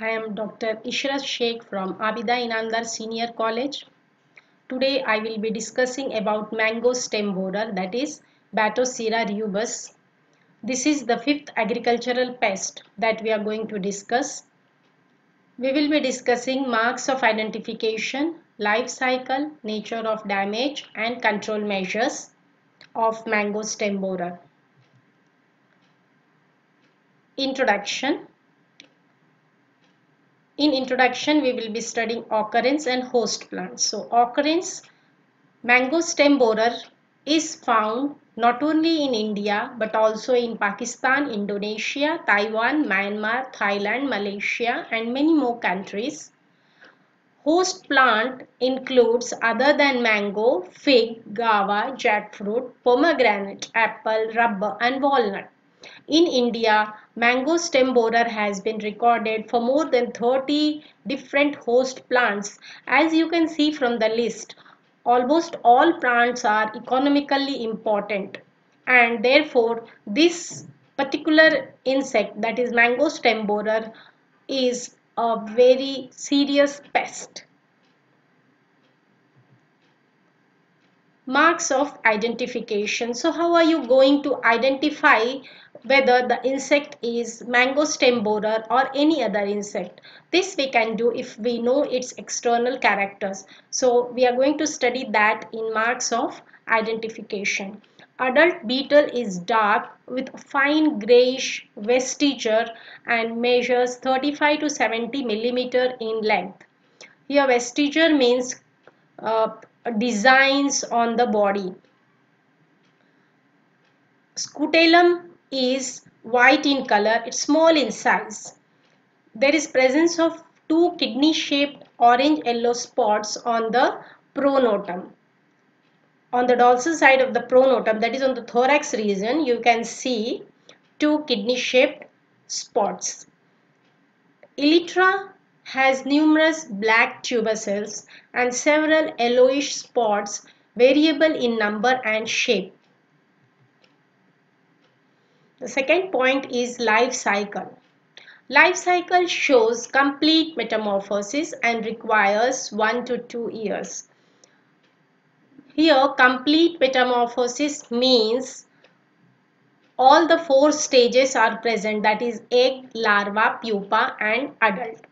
I am Dr. Ishrat Shaikh from Abeda Inamdar Senior College. Today I will be discussing about mango stem borer that is Batocera rubus. This is the fifth agricultural pest that we are going to discuss. We will be discussing marks of identification, life cycle, nature of damage and control measures of mango stem borer. Introduction in introduction we will be studying occurrence and host plants. So occurrence mango stem borer is found not only in India but also in Pakistan, Indonesia, Taiwan, Myanmar, Thailand, Malaysia and many more countries. Host plant includes other than mango, fig, guava, jackfruit, pomegranate, apple, rubber and walnut. In India, mango stem borer has been recorded for more than 30 different host plants. As you can see from the list, almost all plants are economically important and therefore this particular insect that is mango stem borer is a very serious pest. Marks of identification. So how are you going to identify whether the insect is mango stem borer or any other insect. This we can do if we know its external characters. So we are going to study that in marks of identification. Adult beetle is dark with fine grayish vestigial and measures 35 to 70 millimeter in length. Here vestigial means uh, designs on the body. Scutellum is white in color, it's small in size. There is presence of two kidney shaped orange yellow spots on the pronotum. On the dorsal side of the pronotum that is on the thorax region you can see two kidney shaped spots. Elytra has numerous black tubercles and several yellowish spots variable in number and shape. The second point is life cycle. Life cycle shows complete metamorphosis and requires 1 to 2 years. Here complete metamorphosis means all the four stages are present that is egg, larva, pupa and adult.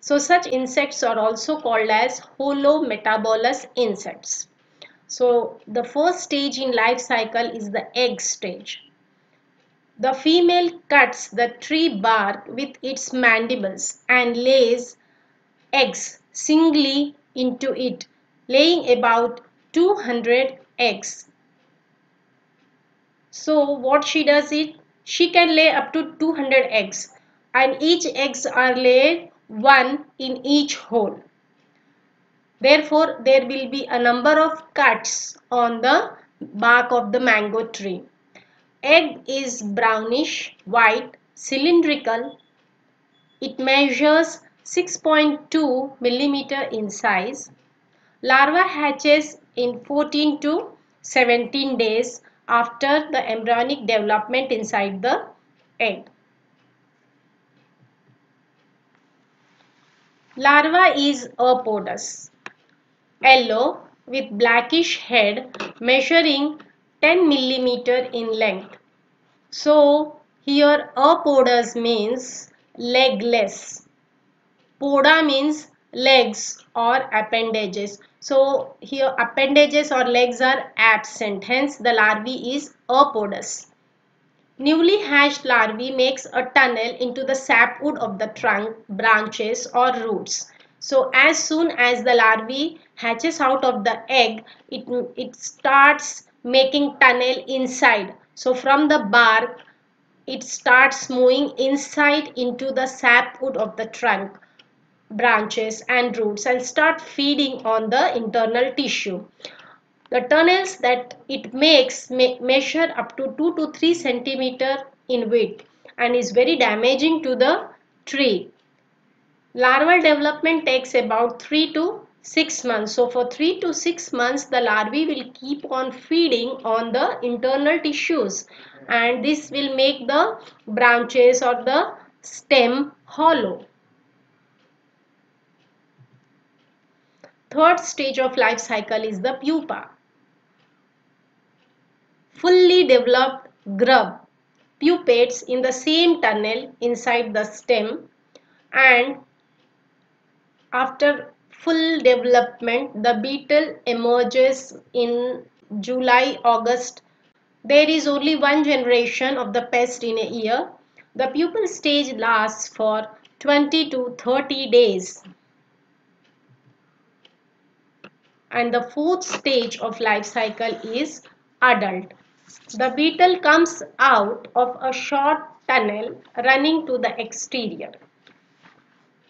So such insects are also called as holometabolous insects. So the first stage in life cycle is the egg stage. The female cuts the tree bark with its mandibles and lays eggs singly into it, laying about 200 eggs. So what she does is she can lay up to 200 eggs and each eggs are laid one in each hole. Therefore, there will be a number of cuts on the bark of the mango tree. Egg is brownish, white, cylindrical. It measures 6.2 millimeter in size. Larva hatches in 14 to 17 days after the embryonic development inside the egg. Larva is apodous, yellow with blackish head measuring 10 millimeter in length. So here apodous means legless. Poda means legs or appendages. So here appendages or legs are absent. Hence the larvae is apodous. Newly hatched larvae makes a tunnel into the sapwood of the trunk, branches or roots. So as soon as the larvae hatches out of the egg, it, it starts making tunnel inside. So from the bark, it starts moving inside into the sapwood of the trunk, branches and roots and start feeding on the internal tissue. The tunnels that it makes measure up to 2 to 3 centimeter in width and is very damaging to the tree. Larval development takes about 3 to 6 months. So for 3 to 6 months the larvae will keep on feeding on the internal tissues and this will make the branches or the stem hollow. Third stage of life cycle is the pupa. Fully developed grub pupates in the same tunnel inside the stem and after full development the beetle emerges in July August. There is only one generation of the pest in a year. The pupal stage lasts for 20 to 30 days. And the fourth stage of life cycle is adult. The beetle comes out of a short tunnel running to the exterior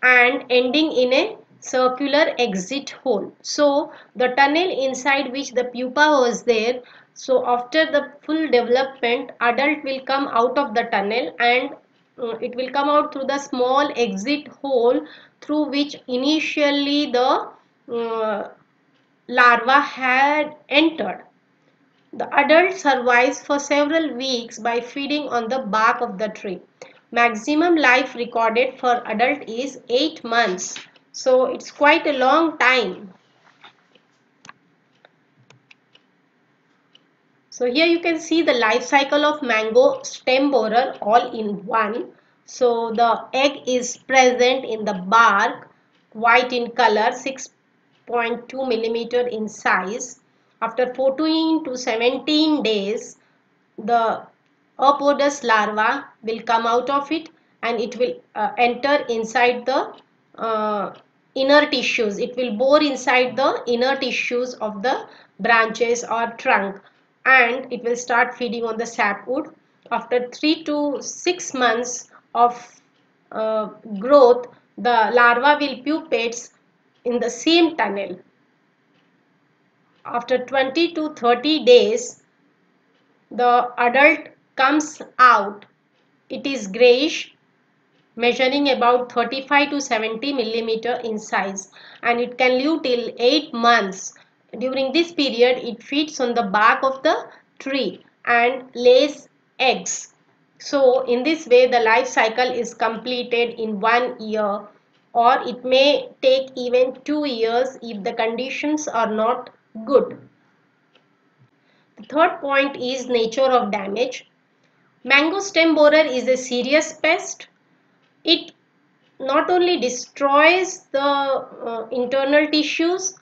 and ending in a circular exit hole. So the tunnel inside which the pupa was there, so after the full development adult will come out of the tunnel and uh, it will come out through the small exit hole through which initially the uh, larva had entered. The adult survives for several weeks by feeding on the bark of the tree. Maximum life recorded for adult is 8 months. So it's quite a long time. So here you can see the life cycle of mango stem borer all in one. So the egg is present in the bark, white in color, 6.2 millimeter in size. After 14 to 17 days, the apodous larva will come out of it and it will uh, enter inside the uh, inner tissues. It will bore inside the inner tissues of the branches or trunk and it will start feeding on the sapwood after 3 to 6 months of uh, growth the larva will pupates in the same tunnel. After 20 to 30 days the adult comes out. It is grayish measuring about 35 to 70 millimeter in size and it can live till 8 months. During this period it feeds on the bark of the tree and lays eggs. So in this way the life cycle is completed in one year or it may take even two years if the conditions are not good. The third point is nature of damage. Mango stem borer is a serious pest it not only destroys the uh, internal tissues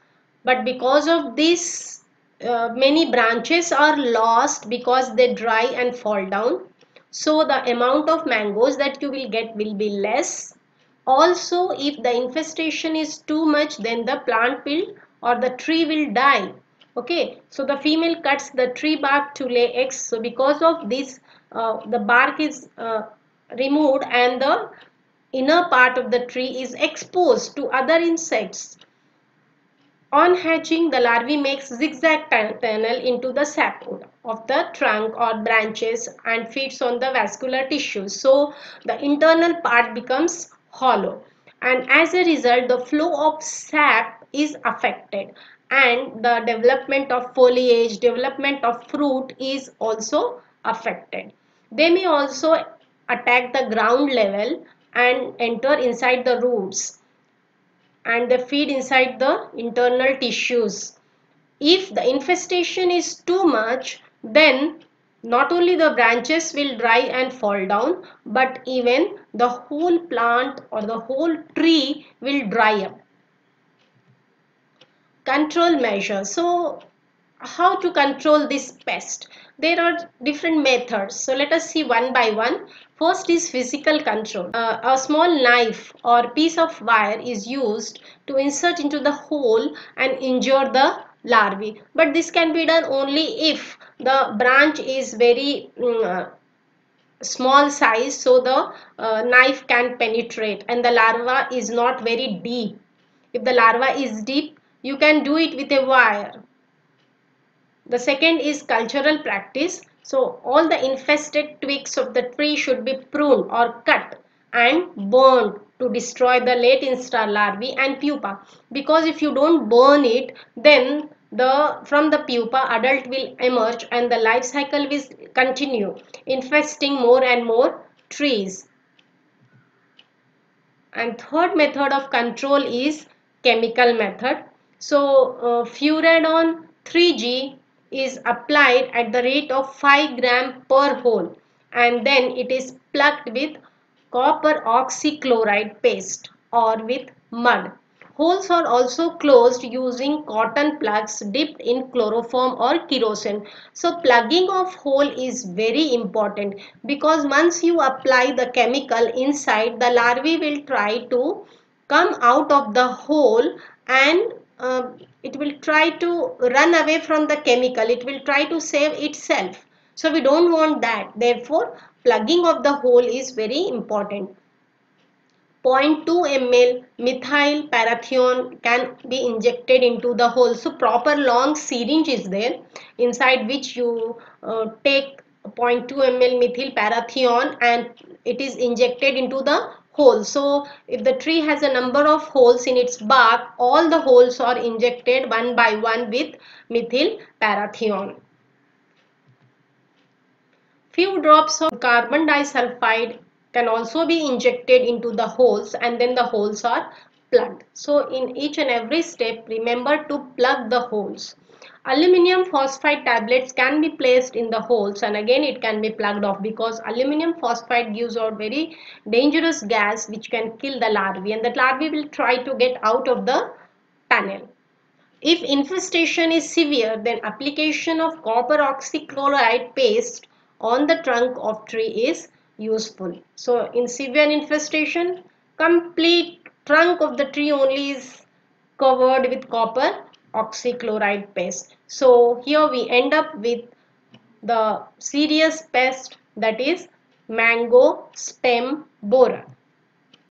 but because of this uh, many branches are lost because they dry and fall down. So the amount of mangoes that you will get will be less. Also if the infestation is too much then the plant will or the tree will die. Okay? So the female cuts the tree bark to lay eggs. So because of this uh, the bark is uh, removed and the inner part of the tree is exposed to other insects. On hatching, the larvae makes zigzag tunnel into the sapwood of the trunk or branches and feeds on the vascular tissue. So, the internal part becomes hollow and as a result, the flow of sap is affected and the development of foliage, development of fruit is also affected. They may also attack the ground level and enter inside the roots and they feed inside the internal tissues. If the infestation is too much then not only the branches will dry and fall down but even the whole plant or the whole tree will dry up. Control measures. So how to control this pest? There are different methods. So let us see one by one. First is physical control. Uh, a small knife or piece of wire is used to insert into the hole and injure the larvae. But this can be done only if the branch is very um, uh, small size so the uh, knife can penetrate and the larva is not very deep. If the larva is deep, you can do it with a wire. The second is cultural practice. So all the infested twigs of the tree should be pruned or cut and burned to destroy the late instar larvae and pupa. Because if you don't burn it, then the from the pupa adult will emerge and the life cycle will continue infesting more and more trees. And third method of control is chemical method. So uh, Furadan 3G is applied at the rate of 5 gram per hole and then it is plugged with copper oxychloride paste or with mud. Holes are also closed using cotton plugs dipped in chloroform or kerosene. So plugging of hole is very important because once you apply the chemical inside the larvae will try to come out of the hole and uh, it will try to run away from the chemical. It will try to save itself. So we don't want that. Therefore plugging of the hole is very important. 0.2 ml methyl parathion can be injected into the hole. So proper long syringe is there inside which you uh, take 0.2 ml methyl parathion and it is injected into the So if the tree has a number of holes in its bark, all the holes are injected one by one with methyl parathion. Few drops of carbon disulfide can also be injected into the holes and then the holes are plugged. So in each and every step remember to plug the holes. Aluminium phosphide tablets can be placed in the holes and again it can be plugged off because aluminium phosphide gives out very dangerous gas which can kill the larvae and the larvae will try to get out of the panel. If infestation is severe then application of copper oxychloride paste on the trunk of tree is useful. So in severe infestation, complete trunk of the tree only is covered with copper oxychloride pest. So here we end up with the serious pest that is mango stem borer.